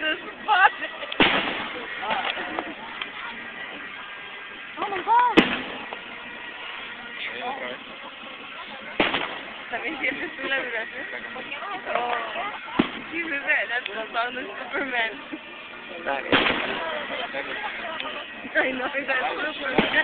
the spot. Oh my god! También sientes tú la vibración. Oh. Jesus bebé, that's the sound of Superman. I know, that's Superman.